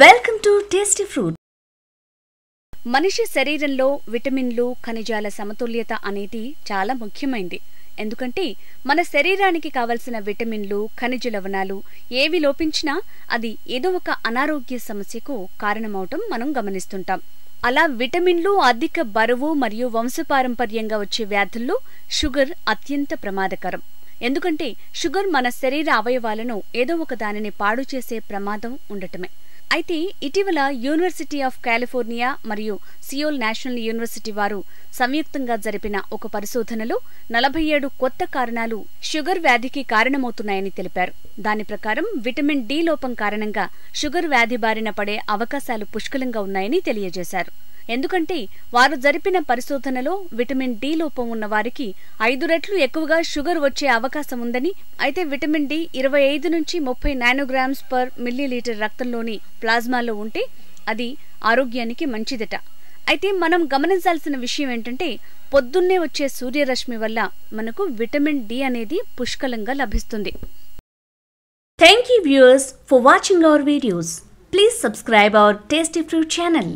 Welcome to tasty fruit మనిషి శరీరంలో విటమిన్లు ఖనిజాల సమతుల్యత అనేది చాలా ముఖ్యమైంది. ఎందుకంటే మన శరీరానికి కావలసిన విటమిన్లు ఖనిజ లవణాలు ఏవి లోపించినా అది ఏదో ఒక అనారోగ్య సమస్యకు కారణమవటం మనం గమనిస్తుంటాం. అలా విటమిన్లు అధిక బరువు మరియు వంశపారంపర్యంగా వచ్చే వ్యాధుల్లో షుగర్ అత్యంత ప్రమాదకరం. ఎందుకంటే షుగర్ మన శరీర అవయవాలను ఏదో ఒక దానిని పాడు చేసే ప్రమాదం ఉండటమే. అయితే ఇటీవల యూనివర్సిటీ ఆఫ్ కాలిఫోర్నియా మరియు సియోల్ నేషనల్ యూనివర్సిటీ వారు సంయుక్తంగా జరిపిన ఒక పరిశోధనలో నలభై ఏడు కొత్త కారణాలు షుగర్ వ్యాధికి కారణమవుతున్నాయని తెలిపారు. దాని ప్రకారం విటమిన్ డి లోపం కారణంగా షుగర్ వ్యాధి బారిన పడే అవకాశాలు పుష్కలంగా ఉన్నాయని తెలియజేశారు. ఎందుకంటే వారు జరిపిన పరిశోధనలో విటమిన్ డి లోపం ఉన్న వారికి ఐదు రెట్లు ఎక్కువగా షుగర్ వచ్చే అవకాశం ఉందని అయితే విటమిన్ డి ఇరవై ఐదు నుంచి ముప్పై నానోగ్రామ్స్ పర్ మిల్లీలీటర్ రక్తంలోని ప్లాజ్మాలో ఉంటే అది ఆరోగ్యానికి మంచిదట. అయితే మనం గమనించాల్సిన విషయం ఏంటంటే పొద్దున్నే వచ్చే సూర్యరశ్మి వల్ల మనకు విటమిన్ డి అనేది పుష్కలంగా లభిస్తుంది. Thank you viewers for watching our videos please subscribe our tasty fruit channel